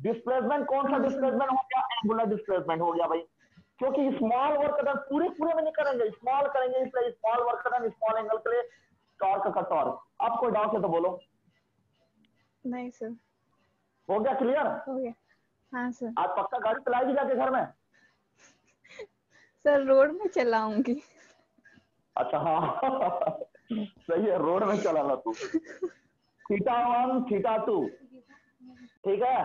डिस्प्लेसमेंट कौन सा डिस्प्लेसमेंट हो गया एंगुलर डिस्प्लेसमेंट हो गया भाई क्योंकि स्मॉल वर्क पूरे पूरे में नहीं करेंगे स्मॉल करेंगे इसलिए स्मॉल वर्क स्मॉल एंगल के लिए टॉर्क का टॉर्क कोई डाउट है तो बोलो नहीं सर हो गया क्लियर हो गया हाँ सर आप पक्का गाड़ी चलाएगी जाके घर में सर रोड में चलाऊंगी अच्छा हाँ सही है रोड में चलाना तू थीटा वन थीटा टू ठीक है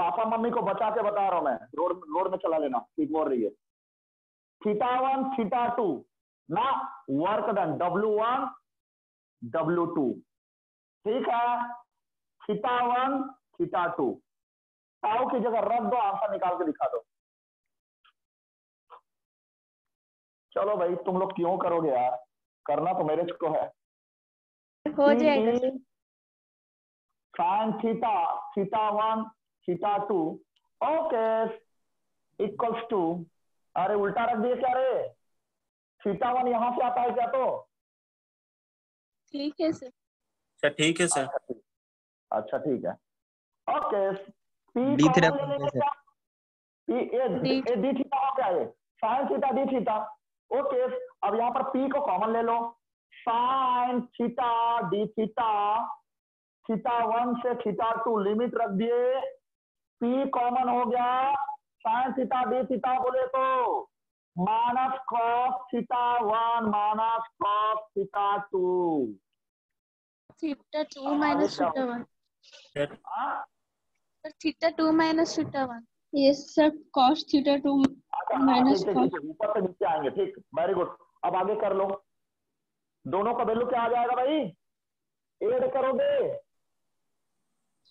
पापा मम्मी को बचा के बता रहा हूं मैं रोड रोड में चला लेना ठीक बोल रही है थीटा वन थीटा टू ना work done W one W two ठीक है theta one theta two tau की जगह रख दो आंसर निकाल के दिखा दो चलो भाई तुम लोग क्यों करोगे यार करना तो मेरे को है हो sine theta theta one theta two okay equals to अरे उल्टा रख दिए क्या रे थीटा वन यहां से आता है क्या तो ठीक है सर अच्छा ठीक है सर अच्छा ठीक अच्छा, है okay D theta P A D theta हो गया ये sine theta D theta okay अब यहाँ पर पी को कॉमन ले लो sine theta D theta theta one से थीटा टू लिमिट रख दिए पी कॉमन हो गया साइन थीटा डी थीटा बोले तो minus cos theta one minus cos theta two theta two minus theta one sir theta two minus theta one yes sir cos theta two minus cos ऊपर से नीचे आएंगे ठीक very good अब आगे कर लो दोनों का वैल्यू क्या आ जाएगा भाई एड करोगे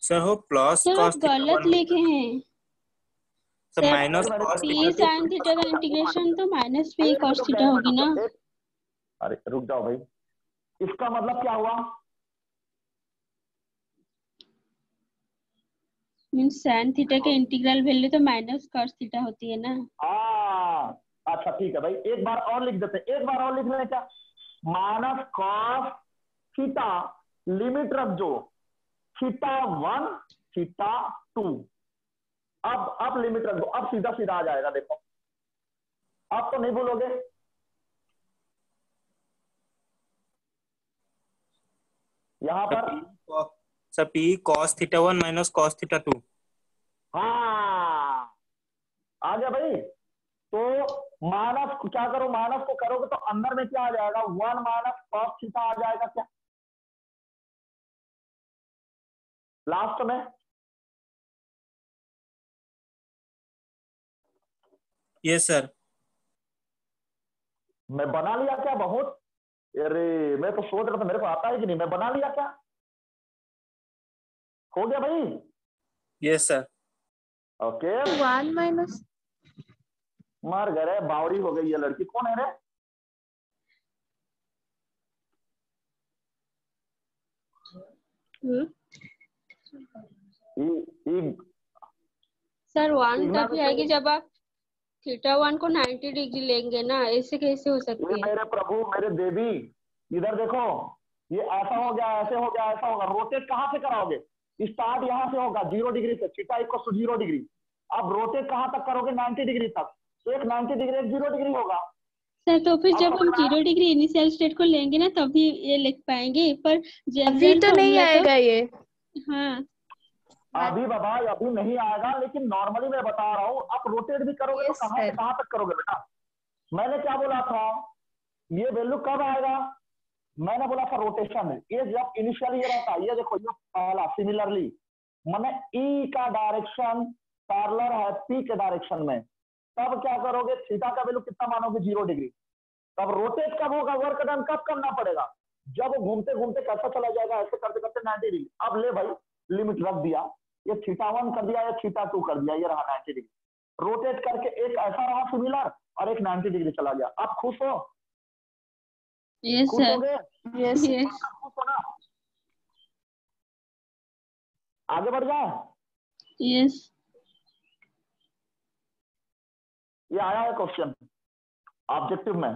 सर हो प्लस कॉस गलत लिखे हैं तो माइनस पी साइन थीटा का इंटीग्रेशन तो माइनस पी कॉस थीटा होगी ना अरे रुक जाओ भाई इसका मतलब क्या हुआ मीन साइन थीटा के इंटीग्रल वैल्यू तो माइनस कॉस थीटा होती है ना हां अच्छा ठीक है भाई एक बार और लिख देते एक बार और लिख लेना क्या माइनस कॉस थीटा लिमिट रख जो थीटा 1 थीटा 2 अब अब लिमिट रख दो अब सीधा सीधा आ जाएगा देखो आप तो नहीं बोलोगे यहां पर सपी cos theta one minus cos theta two हाँ आ गया भाई तो माइनस क्या करो माइनस को करोगे तो अंदर में क्या आ जाएगा वन माइनस कॉस थीटा आ जाएगा क्या लास्ट में यस सर मैं बना लिया क्या बहुत अरे मैं तो सोच रहा था मेरे को आता है कि नहीं मैं बना लिया क्या हो गया भाई yes sir okay one minus मार गए बावरी हो गई ये लड़की कौन है रे सर वन तभी आएगी जब आप थीटा वन को नाइन्टी डिग्री लेंगे ना ऐसे कैसे हो सकती है मेरे प्रभु मेरे देवी इधर देखो ये ऐसा हो गया ऐसे हो गया ऐसा होगा रोटेट कहाँ से कराओगे स्टार्ट यहाँ से होगा जीरो डिग्री से theta equal to zero degree अब रोटेट कहाँ तक करोगे नाइन्टी डिग्री तक तो एक नाइन्टी डिग्री एक जीरो डिग्री होगा सर तो फिर जब हम जीरो डिग्री इनिशियल स्टेट को लेंगे ना तभी ये लिख पाएंगे पर जनरल तो नहीं तो- आएगा ये हाँ अभी बाबा अभी नहीं आएगा लेकिन नॉर्मली मैं बता रहा हूँ आप रोटेट भी करोगे तो कहां से कहां तक करोगे बेटा मैंने क्या बोला था ये वैल्यू कब आएगा मैंने बोला था रोटेशन ये जब इनिशियली ये रहता ये देखो ये पहला सिमिलरली मैंने ई e का डायरेक्शन पार्लर है पी के डायरेक्शन में तब क्या करोगे थीटा का वैल्यू कितना मानोगे जीरो डिग्री तब रोटेट कब होगा वर्क डन कब करना पड़ेगा जब घूमते घूमते कैसा चला जाएगा ऐसे करते करते नाइनटी डिग्री अब ले भाई लिमिट रख दिया ये थीटा वन कर दिया या थीटा टू कर दिया ये रहा नाइन्टी डिग्री रोटेट करके एक ऐसा रहा सिमिलर और एक नाइन्टी डिग्री चला गया आप खुश हो हो आगे बढ़ जाए yes. ये आया है क्वेश्चन ऑब्जेक्टिव में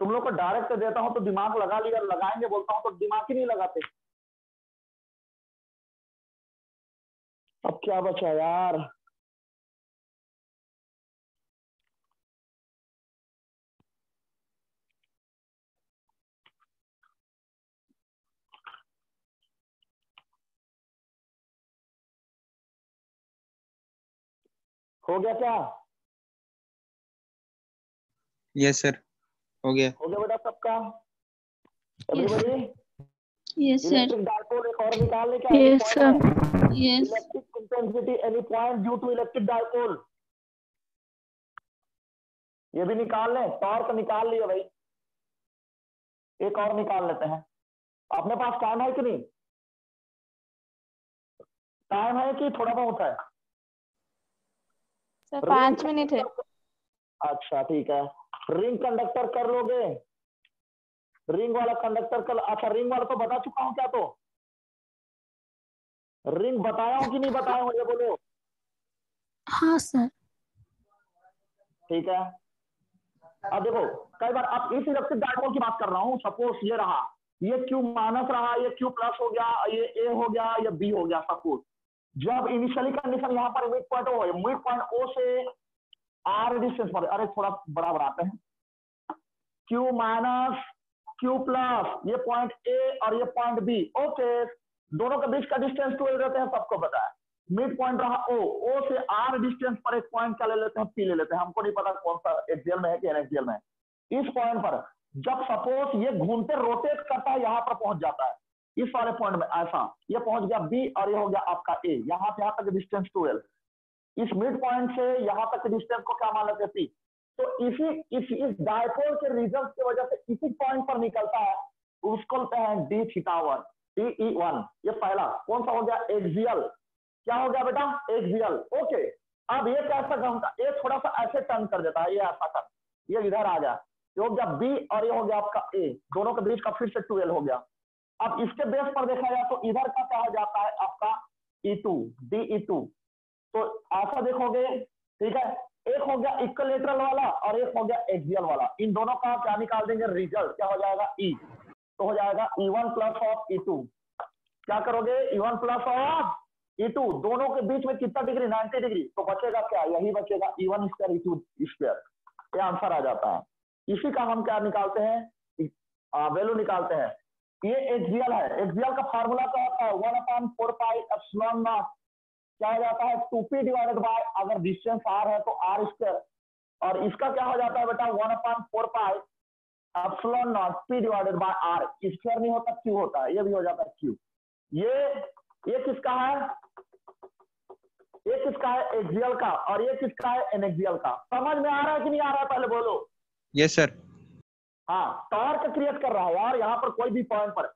तुम लोग को डायरेक्ट देता हूं तो दिमाग लगा लिया लगाएंगे बोलता हूं तो दिमाग ही नहीं लगाते अब क्या बचा यार हो गया क्या यस सर हो गया हो गया बेटा सबका everybody yes sir dipole ek aur nikalne ka yes sir yes electric intensity any point due to electric dipole ये भी निकाल लें टॉर्क निकाल लिया भाई एक और निकाल लेते हैं अपने पास टाइम है कि नहीं टाइम है कि थोड़ा बहुत है सर पांच मिनट है अच्छा ठीक है रिंग कंडक्टर कर लोगे रिंग वाला कंडक्टर कल अच्छा रिंग वाला तो बता चुका हूं क्या तो रिंग बताया हूं कि नहीं बताया हूं ये बोलो हाँ सर ठीक है अब देखो कई बार आप इस इलेक्ट्रिक डायपोल की बात कर रहा हूं सपोज ये रहा ये क्यू माइनस रहा ये क्यू प्लस हो गया ये ए हो गया या बी हो गया सपोज जब इनिशियली कंडीशन यहां पर मिड पॉइंट हो मिड पॉइंट ओ से आर डिस्टेंस पर अरे थोड़ा बड़ा बढ़ाते हैं क्यू माइनस क्यू प्लस ये पॉइंट ए और ये पॉइंट बी ओके दोनों के बीच का डिस्टेंस ट्वेल्व रहते हैं सबको पता है मिड पॉइंट रहा ओ ओ से आर डिस्टेंस पर एक पॉइंट क्या ले लेते हैं पी ले लेते हैं हमको नहीं पता कौन सा एक्सएल में है कि एनएक्सएल में है इस पॉइंट पर जब सपोज ये घूमते रोटेट करता है यहां पर पहुंच जाता है इस वाले पॉइंट में ऐसा ये पहुंच गया बी और ये हो गया आपका ए यहां से यहां तक डिस्टेंस ट्वेल्व इस मिड पॉइंट से यहां तक डिस्टेंस को क्या मान लेते हैं पी तो इसी इस इस डायपोल के रिजल्ट की वजह से इसी पॉइंट पर निकलता है उसको बोलते हैं डी थीटावन डी वन ये पहला कौन सा हो गया एक्सियल क्या हो गया बेटा एक्सियल ओके अब ये कैसा घूमता ये थोड़ा सा ऐसे टर्न कर देता है ये ऐसा कर ये इधर आ गया ये हो गया बी और ये हो गया आपका ए दोनों के बीच का फिर से ट्वेल्व हो गया अब इसके बेस पर देखा जाए तो इधर का कहा जाता है आपका E two D E two तो ऐसा देखोगे ठीक है एक हो गया इक्वलेटरल वाला और एक हो गया एक्सियल वाला इन दोनों का क्या निकाल देंगे रिजल्ट क्या हो जाएगा ई e. तो हो जाएगा E one plus of E two क्या करोगे E one plus of E two दोनों के बीच में कितना डिग्री नाइनटी डिग्री तो बचेगा क्या यही बचेगा E one square E two square ये आंसर आ जाता है इसी का हम क्या निकालते हैं वैल्यू निकालते हैं ये एक्सियल है एक्सियल का फॉर्मूला क्या होता है one upon four pi epsilon naught क्या हो जाता है टू पी डिवाइडेड बाय अगर डिस्टेंस आर है तो आर स्क्वायर और इसका क्या हो जाता है बेटा one upon four pi epsilon naught P divided by R square नहीं होता क्यू होता है ये भी हो जाता है क्यू ये ये किसका है ये किसका है एक्सियल का और ये किसका है एनएक्सियल का समझ में आ रहा है कि नहीं आ रहा है पहले बोलो यस सर हाँ टॉर्क क्रिएट कर रहा है यार यहाँ पर कोई भी पॉइंट पर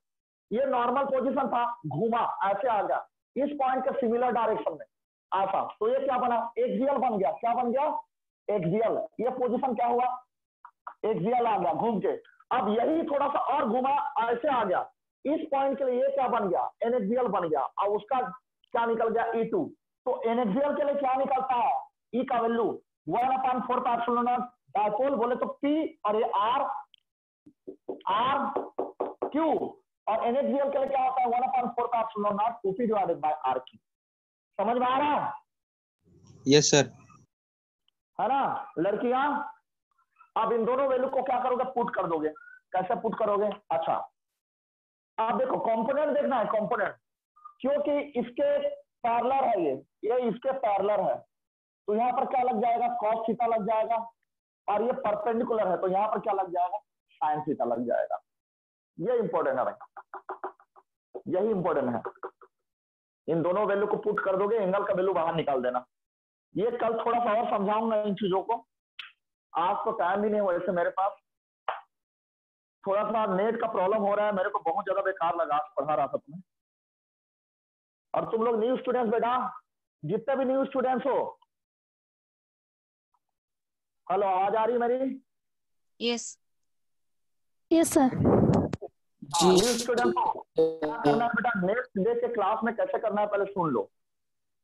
ये नॉर्मल पोजीशन था घूमा ऐसे आ गया इस पॉइंट के सिमिलर डायरेक्शन में आशा तो ये क्या बना एक्सियल बन गया क्या बन गया एक्सियल ये पोजिशन क्या हुआ एक्सियल आ गया घूम के अब यही थोड़ा सा और घुमा ऐसे आ गया इस पॉइंट के लिए ये क्या बन गया एनेक्सियल बन गया और उसका क्या निकल गया ई e टू तो एनेक्सियल के लिए क्या निकलता है ई e का वैल्यू वन अपॉन फोर का डायपोल बोले तो पी और ये आर आर क्यू और एनएचबीएल के लिए क्या होता है वन अपॉन फोर का epsilon naught two P divided by R की समझ में आ रहा है यस सर है ना लड़कियां आप इन दोनों वैल्यू को क्या करोगे पुट कर दोगे कैसे पुट करोगे अच्छा आप देखो कंपोनेंट देखना है कंपोनेंट क्योंकि इसके पार्लर है ये ये इसके पार्लर है तो यहाँ पर क्या लग जाएगा कॉस थीटा लग जाएगा और ये परपेंडिकुलर है तो यहाँ पर क्या लग जाएगा साइन थीटा लग जाएगा यह इंपॉर्टेंट है भाई यही इंपॉर्टेंट है इन दोनों वैल्यू को पुट कर दोगे एंगल का वैल्यू बाहर निकाल देना ये कल थोड़ा सा और समझाऊंगा इन चीजों को आज तो टाइम ही नहीं हो ऐसे मेरे पास थोड़ा सा नेट का प्रॉब्लम हो रहा है मेरे को बहुत ज्यादा बेकार लगा पढ़ा रहा था तुम्हें और तुम लोग न्यू स्टूडेंट्स बेटा जितने भी न्यू स्टूडेंट्स हो हेलो आवाज आ रही मेरी यस यस सर हाँ, स्टूडेंट हाँ। हाँ, बेटा नेक्स्ट क्लास में कैसे करना है पहले सुन लो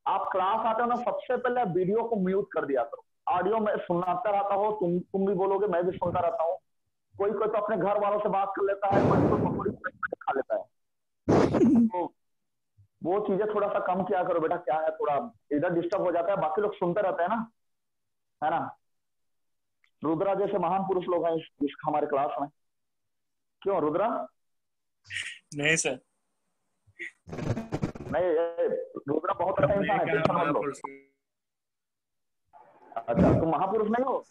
आप क्लास आते हो ना सबसे पहले वीडियो को म्यूट कर दिया करो ऑडियो में सुनाता रहता हो तुम तुम भी बोलोगे मैं भी सुनता रहता हूँ कोई कोई तो अपने घर वालों से बात कर लेता है कोई तो खा लेता है तो वो चीजें थोड़ा सा कम किया करो बेटा क्या है थोड़ा इधर डिस्टर्ब हो जाता है बाकी लोग सुनते रहते हैं ना है ना रुद्रा जैसे महान पुरुष लोग हैं इस हमारे क्लास में क्यों रुद्रा नहीं सर नहीं रुद्रा बहुत अच्छा इंसान है अच्छा तुम महापुरुष नहीं हो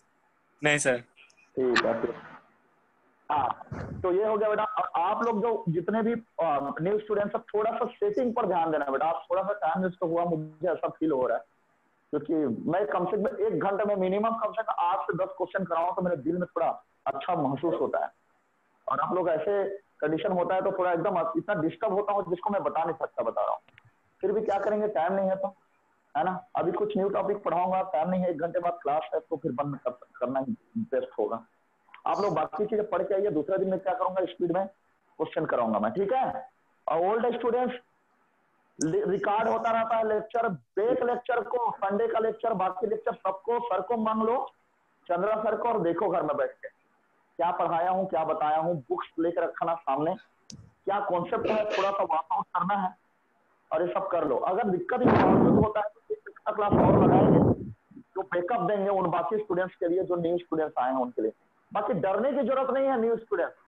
नहीं सर ठीक है हाँ तो ये हो गया बेटा आप लोग जो जितने भी न्यू स्टूडेंट सब थोड़ा सा सेटिंग पर ध्यान देना बेटा आप थोड़ा सा टाइम वेस्ट तो हुआ मुझे ऐसा फील हो रहा है क्योंकि मैं कम से कम एक घंटे में मिनिमम कम से कम आठ से दस क्वेश्चन कराऊँ तो मेरे दिल में थोड़ा अच्छा महसूस होता है और आप लोग ऐसे कंडीशन होता है तो थोड़ा एकदम इतना डिस्टर्ब होता हूँ जिसको मैं बता नहीं सकता बता रहा हूँ फिर भी क्या करेंगे टाइम नहीं है तो है ना अभी कुछ न्यू टॉपिक पढ़ाऊंगा टाइम नहीं है एक घंटे बाद क्लास है तो फिर बंद कर, करना बेस्ट होगा आप लोग बाकी चीजें पढ़ के आइए दूसरा दिन मैं क्या करूंगा स्पीड में क्वेश्चन कराऊंगा मैं ठीक है और ओल्ड स्टूडेंट्स रिकॉर्ड होता रहता है लेक्चर बेक लेक्चर को संडे का लेक्चर बाकी लेक्चर सबको सर को मांग लो चंद्रा सर को और देखो घर में बैठ के क्या पढ़ाया हूँ क्या बताया हूँ बुक्स लेकर रखना सामने क्या कॉन्सेप्ट है थोड़ा सा वाक आउट करना है और ये सब कर लो अगर दिक्कत मौजूद तो होता है तो एक्स्ट्रा क्लास और लगाएंगे जो बैकअप देंगे उन बाकी स्टूडेंट्स के लिए जो न्यू स्टूडेंट्स आए हैं उनके लिए बाकी डरने की जरूरत नहीं है न्यू स्टूडेंट्स